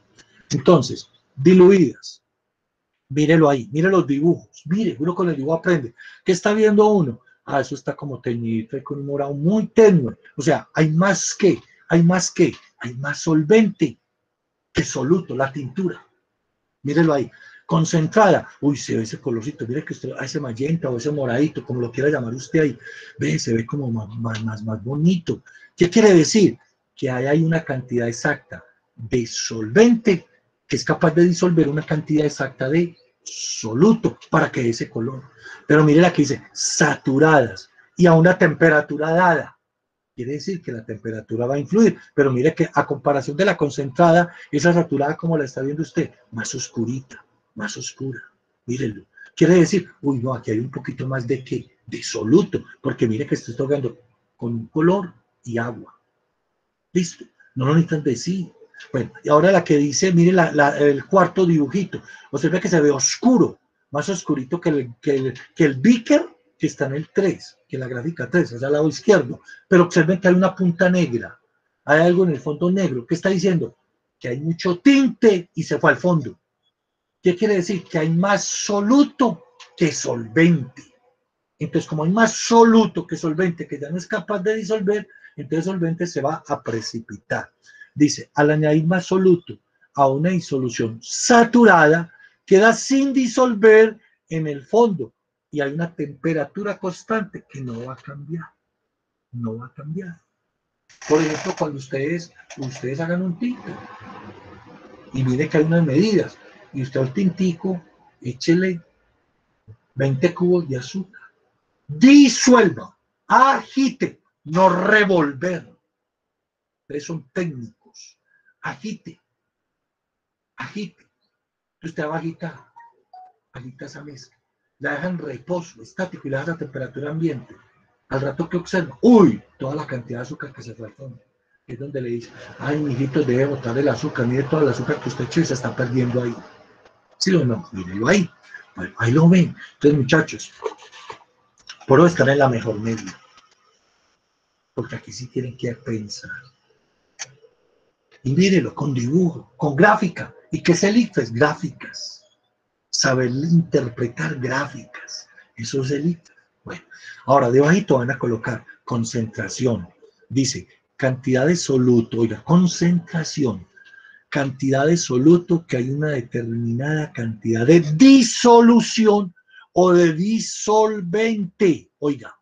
Entonces, diluidas. Mírelo ahí, mire los dibujos. Mire, uno con el dibujo aprende. ¿Qué está viendo uno? Ah, eso está como teñidito y con un morado muy tenue. O sea, hay más que, hay más que, hay más solvente que soluto, la tintura. Mírelo ahí. Concentrada. Uy, se ve ese colorcito. Mire que usted, ah, ese magenta o ese moradito, como lo quiera llamar usted ahí. Ve, se ve como más, más, más bonito. ¿Qué quiere decir? Que ahí hay una cantidad exacta de solvente que es capaz de disolver una cantidad exacta de soluto para que ese color. Pero mire la que dice saturadas y a una temperatura dada. Quiere decir que la temperatura va a influir, pero mire que a comparación de la concentrada, esa saturada como la está viendo usted, más oscurita, más oscura. Mírenlo. Quiere decir, uy, no, aquí hay un poquito más de qué, de soluto, porque mire que estoy tocando con un color y agua. Listo. No lo necesitan decir. Bueno, y ahora la que dice, mire el cuarto dibujito. Observa que se ve oscuro, más oscurito que el, que el, que beaker que está en el 3, que la gráfica 3, es al lado izquierdo. Pero observen que hay una punta negra. Hay algo en el fondo negro. ¿Qué está diciendo? Que hay mucho tinte y se fue al fondo. ¿Qué quiere decir? Que hay más soluto que solvente. Entonces, como hay más soluto que solvente que ya no es capaz de disolver, entonces solvente se va a precipitar. Dice, al añadir más soluto a una disolución saturada, queda sin disolver en el fondo y hay una temperatura constante que no va a cambiar. No va a cambiar. Por ejemplo, cuando ustedes, ustedes hagan un tinto y mire que hay unas medidas y usted al tintico, échele 20 cubos de azúcar. Disuelva, agite, no revolver. Ustedes son técnicos. Agite. Agite. Usted va a agitar. Agita esa mezcla. La deja en reposo, estático y la deja a temperatura ambiente. Al rato que observa, uy, toda la cantidad de azúcar que se faltó. Es donde le dice, ay, mijito, debe botar el azúcar, mire todo el azúcar que usted echó y se está perdiendo ahí. ¿Sí o no? Mírelo ahí. Bueno, ahí lo ven. Entonces, muchachos, por hoy están en la mejor media. Porque aquí sí tienen que pensar. Y mírelo, con dibujo, con gráfica. ¿Y qué es el ICFES? Gráficas. Saber interpretar gráficas. Eso es el ICFES. Bueno, ahora debajito van a colocar concentración. Dice, cantidad de soluto, oiga, concentración, cantidad de soluto que hay una determinada cantidad de disolución o de disolvente. Oiga,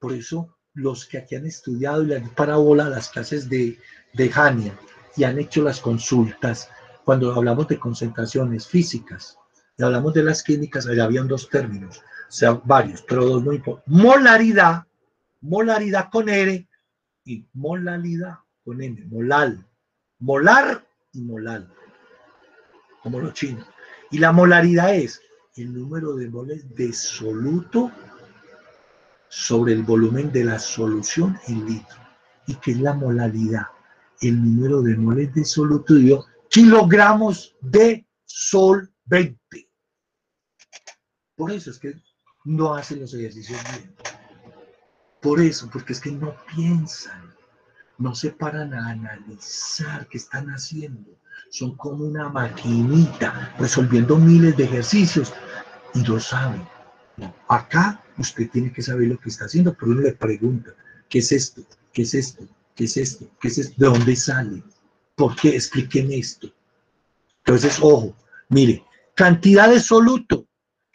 por eso los que aquí han estudiado y le han parábola las clases de, de Hania y han hecho las consultas, cuando hablamos de concentraciones físicas y hablamos de las químicas, allá habían dos términos, o sea, varios, pero dos muy importantes. Molaridad, molaridad con R y molalidad con M, molal, molar y molal, como los chinos. Y la molaridad es el número de moles de soluto sobre el volumen de la solución en litro. ¿Y qué es la molalidad? El número de moles de dio kilogramos de solvente. Por eso es que no hacen los ejercicios bien. Por eso, porque es que no piensan, no se paran a analizar qué están haciendo. Son como una maquinita resolviendo miles de ejercicios y lo saben. acá usted tiene que saber lo que está haciendo, pero uno le pregunta, ¿qué es esto? ¿Qué es esto? ¿Qué es esto? ¿Qué es esto? ¿De dónde sale? ¿Por qué? Explíqueme esto. Entonces, ojo, mire, cantidad de soluto.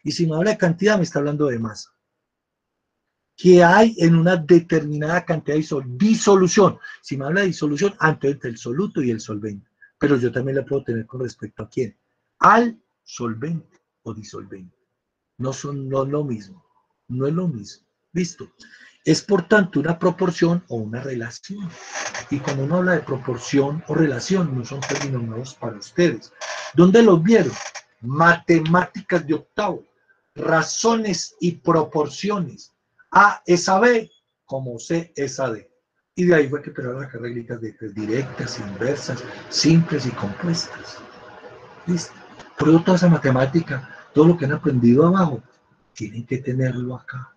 Y si me habla de cantidad, me está hablando de masa que hay en una determinada cantidad de disolución. Si me habla de disolución, antes entre el soluto y el solvente. Pero yo también la puedo tener con respecto a quién. Al solvente o disolvente. No son no lo mismo. No es lo mismo. ¿Listo? Es por tanto una proporción o una relación. Y cuando uno habla de proporción o relación, no son términos nuevos para ustedes. ¿Dónde los vieron? Matemáticas de octavo. Razones y proporciones a es a B, como C es a D. Y de ahí fue que crearon las reglas de directas, inversas, simples y compuestas. ¿Listo? Por toda esa matemática, todo lo que han aprendido abajo, tienen que tenerlo acá.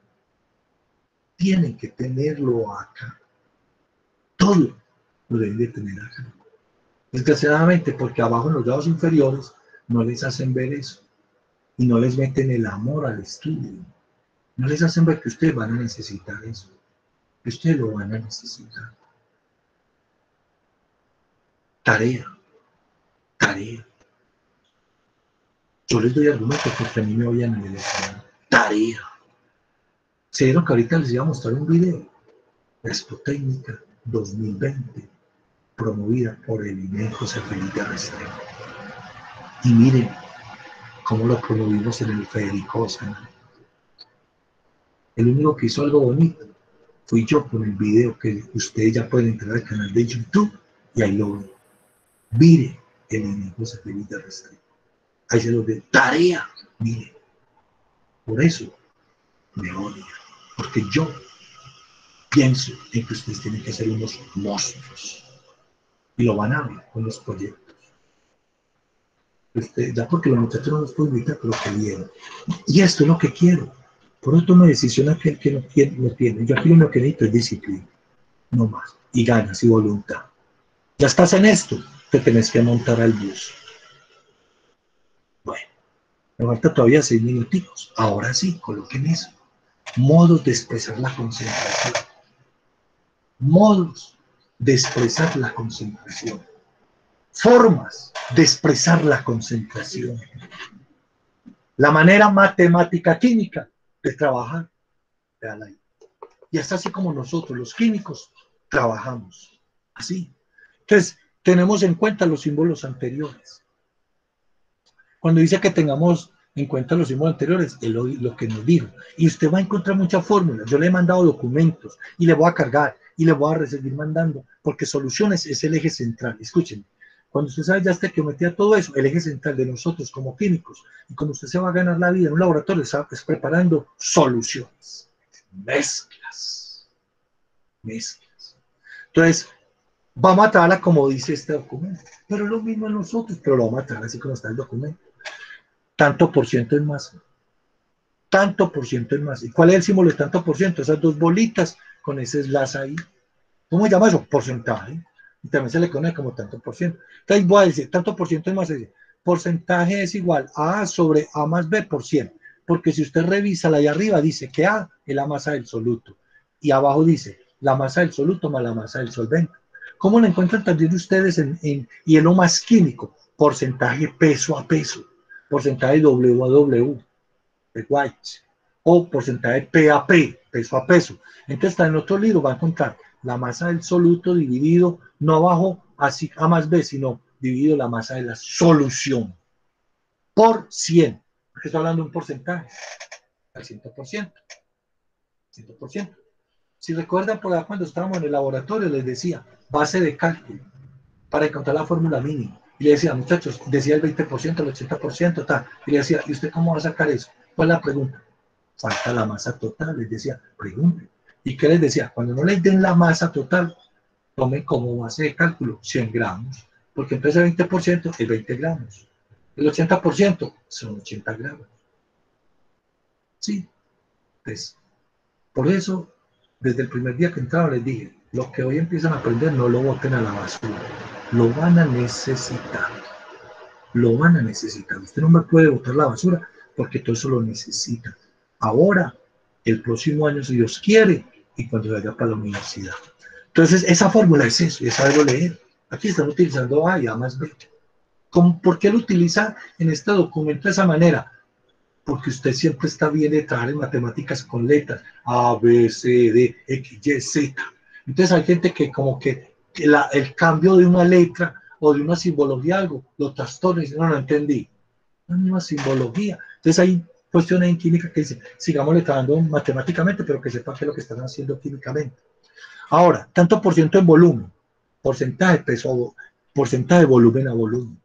Tienen que tenerlo acá. Todo lo deben de tener acá. Desgraciadamente, porque abajo en los grados inferiores no les hacen ver eso. Y no les meten el amor al estudio. No les hacen ver que ustedes van a necesitar eso. Que ustedes lo van a necesitar. Tarea. Tarea. Yo les doy argumentos porque a mí me oían en el examen. Tarea. Se dieron que ahorita les iba a mostrar un video. Expo Técnica 2020, promovida por el INE José Felipe Restrepo. Y miren cómo lo promovimos en el Federico Osana el único que hizo algo bonito fui yo con el video que ustedes ya pueden entrar al canal de YouTube y ahí lo ven. Mire el enemigo se de Restrepo. Ahí se lo de tarea. Mire. Por eso me odia. Porque yo pienso en que ustedes tienen que ser unos monstruos. Y lo van a ver con los proyectos. Este, ya porque los muchachos no los puedo invitar, pero que vieron. Y esto es lo que quiero por eso toma decisión aquel que no no tiene. Yo aquí lo que necesito es disciplina, no más. Y ganas y voluntad. Ya estás en esto, te tenés que montar al bus. Bueno, me falta todavía seis minuticos. Ahora sí, coloquen eso. Modos de expresar la concentración. Modos de expresar la concentración. Formas de expresar la concentración. La manera matemática química trabajar. Y hasta así como nosotros, los químicos, trabajamos. Así. Entonces, tenemos en cuenta los símbolos anteriores. Cuando dice que tengamos encuentra los símbolos anteriores, es lo, que nos dijo. Y usted va a encontrar muchas fórmulas. Yo le he mandado documentos y le voy a cargar y le voy a seguir mandando, porque soluciones es el eje central. Escuchen, cuando usted sabe ya estequiometría, todo eso, el eje central de nosotros como químicos, y cuando usted se va a ganar la vida en un laboratorio, está es preparando soluciones, mezclas, mezclas. Entonces, va a matarla como dice este documento, pero lo mismo en nosotros, pero lo va a matar así como está el documento. Tanto por ciento en masa. Tanto por ciento en masa. ¿Y cuál es el símbolo de tanto por ciento? Esas dos bolitas con ese slash ahí. ¿Cómo se llama eso? Porcentaje. Y también se le conoce como tanto por ciento. Entonces voy a decir, tanto por ciento más decir, porcentaje es igual a A sobre A más B por 100. Porque si usted revisa la de arriba, dice que A es la masa del soluto. Y abajo dice la masa del soluto más la masa del solvente. ¿Cómo lo encuentran también ustedes en, en hielo más químico? Porcentaje peso a peso, porcentaje W a W, de White, o porcentaje P a P, peso a peso. Entonces, está en otro libro va a encontrar la masa del soluto dividido, no abajo así A más B, sino dividido la masa de la solución por 100. Porque estoy hablando de un porcentaje, al 100%. 100%. Si recuerdan por ahí cuando estábamos en el laboratorio, les decía, base de cálculo para encontrar la fórmula mínima. Y le decía, muchachos, decía el 20%, el 80%, tal. Y le decía, ¿y usted cómo va a sacar eso? ¿Cuál es la pregunta? Falta la masa total. Les decía, pregunte. ¿Y qué les decía? Cuando no les den la masa total, tomen como base de cálculo 100 gramos. Porque entonces el 20% es 20 gramos. El 80% son 80 gramos. Sí. Pues, por eso, desde el primer día que entraron les dije, lo que hoy empiezan a aprender no lo boten a la basura, lo van a necesitar, lo van a necesitar. Usted no me puede botar la basura porque todo eso lo necesita. Ahora, el próximo año, si Dios quiere, y cuando vaya para la universidad. Entonces, esa fórmula es eso, es algo leer. Aquí están utilizando A y A más B. ¿Por qué lo utiliza en este documento de esa manera? Porque usted siempre está bien de trabajar en matemáticas con letras A, B, C, D, X, Y, Z. Entonces hay gente que como que, el cambio de una letra o de una simbología algo, lo trastorna y dice, no, no entendí. Es una simbología. Entonces hay cuestiones en química que dicen, sigamos trabajando matemáticamente, pero que sepa qué es lo que están haciendo químicamente. Ahora, tanto por ciento en volumen, porcentaje peso, porcentaje de volumen a volumen.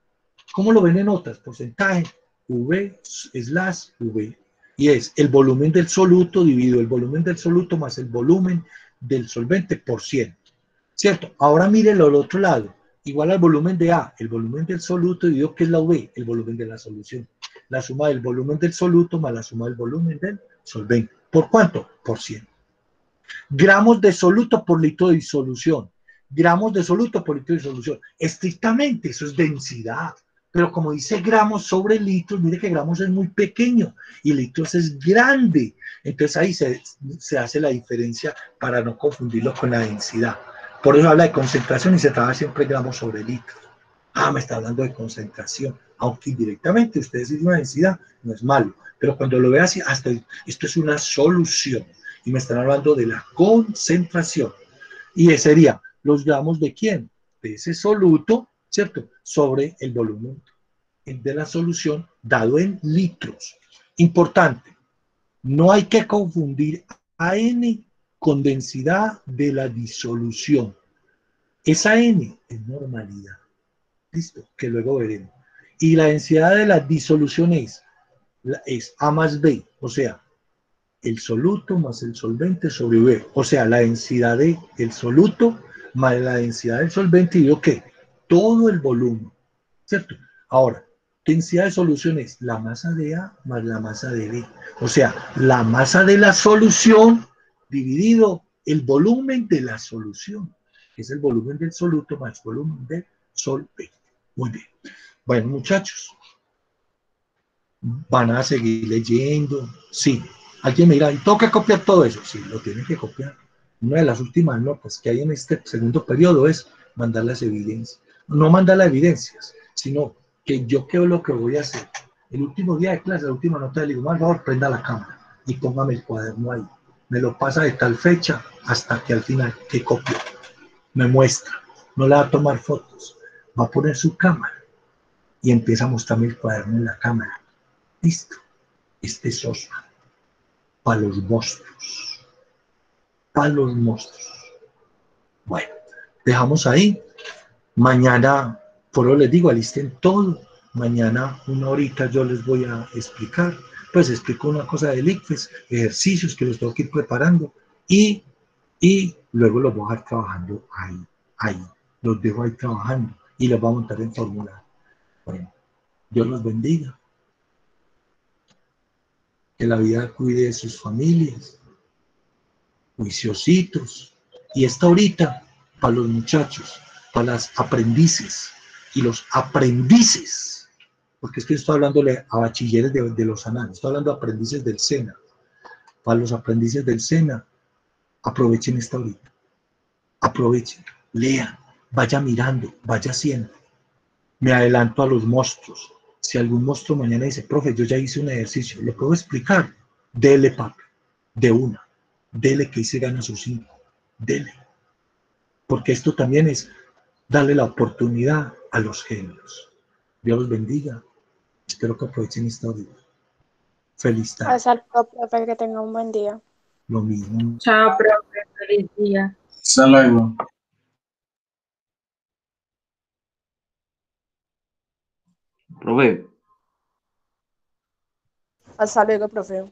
¿Cómo lo ven en otras? Porcentaje V slash V. Y es el volumen del soluto dividido el volumen del soluto más el volumen del solvente por 100. ¿Cierto? Ahora mírenlo al otro lado. Igual al volumen de A, el volumen del soluto dividido que es la V, el volumen de la solución. La suma del volumen del soluto más la suma del volumen del solvente. ¿Por cuánto? Por 100. Gramos de soluto por litro de disolución. Gramos de soluto por litro de disolución. Estrictamente, eso es densidad. Pero como dice gramos sobre litros, mire que gramos es muy pequeño y litros es grande. Entonces ahí se, se hace la diferencia para no confundirlo con la densidad. Por eso habla de concentración y se trabaja siempre gramos sobre litros. Ah, me está hablando de concentración. Aunque indirectamente usted dice una densidad, no es malo. Pero cuando lo ve así, hasta esto es una solución. Y me están hablando de la concentración. Y sería los gramos de quién? De ese soluto, ¿cierto? Sobre el volumen de la solución dado en litros. Importante, no hay que confundir AN con densidad de la disolución. Esa N es normalidad. Listo, que luego veremos. Y la densidad de la disolución es, A más B, o sea, el soluto más el solvente sobre V. O sea, la densidad del el soluto más la densidad del solvente y yo qué? Todo el volumen. ¿Cierto? Ahora, densidad de solución es la masa de A más la masa de B. O sea, la masa de la solución dividido el volumen de la solución, que es el volumen del soluto más el volumen del solvente. Muy bien. Bueno, muchachos, van a seguir leyendo. Sí, alguien me dirá, ¿y que copiar todo eso? Sí, lo tienen que copiar. Una de las últimas notas que hay en este segundo periodo es mandar las evidencias. No mandar las evidencias, sino que yo qué es lo que voy a hacer. El último día de clase, la última nota, le digo, por favor, prenda la cámara y póngame el cuaderno ahí. Me lo pasa de tal fecha hasta que al final, que copio? Me muestra. No le va a tomar fotos. Va a poner su cámara y empieza a mostrarme el cuaderno en la cámara. Listo. Este es Osman. Para los monstruos. Para los monstruos. Bueno, dejamos ahí. Mañana, por eso les digo, alisten todo. Mañana, una horita, yo les voy a explicar. Pues explico una cosa del ICFES, ejercicios que los tengo que ir preparando y, y luego los voy a dejar trabajando ahí, ahí. Los dejo ahí trabajando y los voy a montar en formulario. Bueno, Dios los bendiga. Que la vida cuide de sus familias. Juiciositos. Y esta ahorita para los muchachos, para las aprendices y los aprendices, porque es que estoy hablándole a bachilleres de, los anales, estoy hablando de aprendices del SENA. Para los aprendices del SENA, aprovechen esta ahorita. Aprovechen, lean, vaya mirando, vaya haciendo. Me adelanto a los monstruos. Si algún monstruo mañana dice, profe, yo ya hice un ejercicio, ¿le puedo explicar? Dele, papi, de una. Dele que hice gana sus cinco. Dele porque esto también es darle la oportunidad a los genios. Dios los bendiga. Espero que aprovechen esta hora. Feliz tarde. Hasta luego, profe, que tenga un buen día. Lo mismo. Chao, profe. Feliz día. Hasta luego. Profe, Hasta luego, profe.